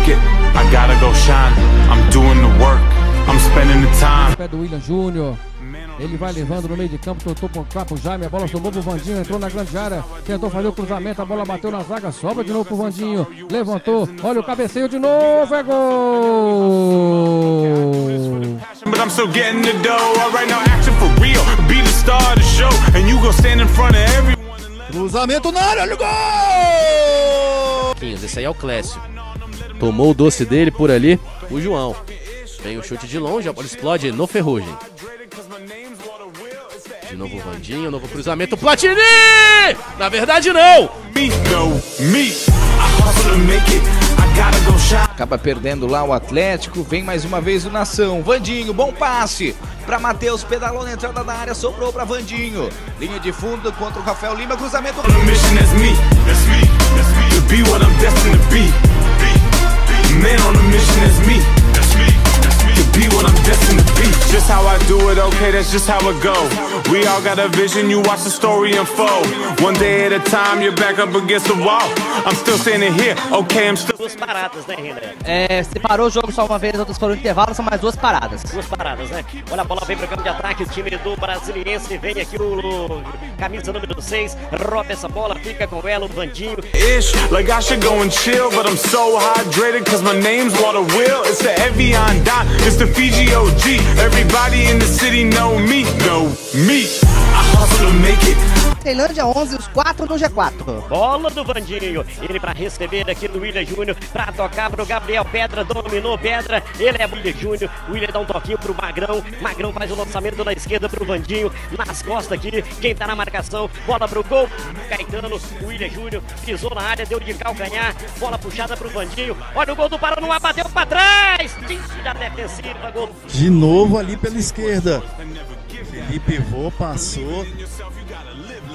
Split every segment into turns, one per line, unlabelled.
make it, I gotta go shine. I'm doing the work, I'm spending the time.
Pé do William Júnior. Ele vai levando no meio de campo, tentou pro capo Jaime, a bola tomou pro Vandinho, entrou na grande área, tentou fazer o cruzamento, a bola bateu na zaga, sobra de novo pro Vandinho, levantou, olha o cabeceio de novo, é gol!
But I'm still getting the dough. Alright, now action for real. Be the star of the show. And you gon' stand in front of everyone. and let
Cruzamento na área, olha o gol!
Esse aí é o Clécio. Tomou o doce dele por ali, o João. Vem o chute de longe, a bola explode no Ferrugem. De novo o Vandinho, novo cruzamento, Platini! Na verdade não!
me, no, me. I hustle to make it.
Acaba perdendo lá o Atlético, vem mais uma vez o Nação. Vandinho, bom passe para Matheus, pedalou na entrada da área, sobrou para Vandinho. Linha de fundo contra o Rafael Lima, cruzamento.
That's. Just how I do it, okay, that's just how it go. We all got a vision, you watch the story unfold. One day at a time, you're back up against the wall. I'm still standing here, okay, I'm still.
Duas paradas, né, Renan?
É, se parou o jogo só uma vez, outras foram intervalo, são mais duas paradas.
Duas paradas, né? Olha a bola vem pro campo de ataque, o time do Brasiliense vem aqui o camisa número 6, rouba essa bola, fica com ela o Vandinho.
ish. Like I should go and chill, but I'm so hydrated cause my name's Water Will. It's the Evian Dot, it's the Fiji OG. Everybody in the city know me, know me. It.
Tailândia 11, os quatro no G4.
Bola do Vandinho, ele pra receber aqui do William Júnior, pra tocar pro Gabriel Pedra, dominou Pedra, ele é William Júnior, o William dá um toquinho pro Magrão, Magrão faz o lançamento na esquerda pro Vandinho, nas costas aqui, quem tá na marcação, bola pro gol, Caetano, o William Júnior, pisou na área, deu de calcanhar, bola puxada pro Vandinho, olha o gol do Paraná, bateu pra trás, tira da defensiva, gol.
De novo ali pela esquerda. Felipe Vô passou.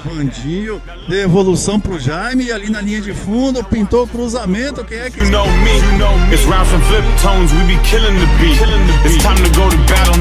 Vandinho, devolução pro Jaime e ali na linha de fundo, pintou o cruzamento. Quem é que
You know me, you know me. It's rounds from flip tones, we be killing the beat. It's time to go to battle,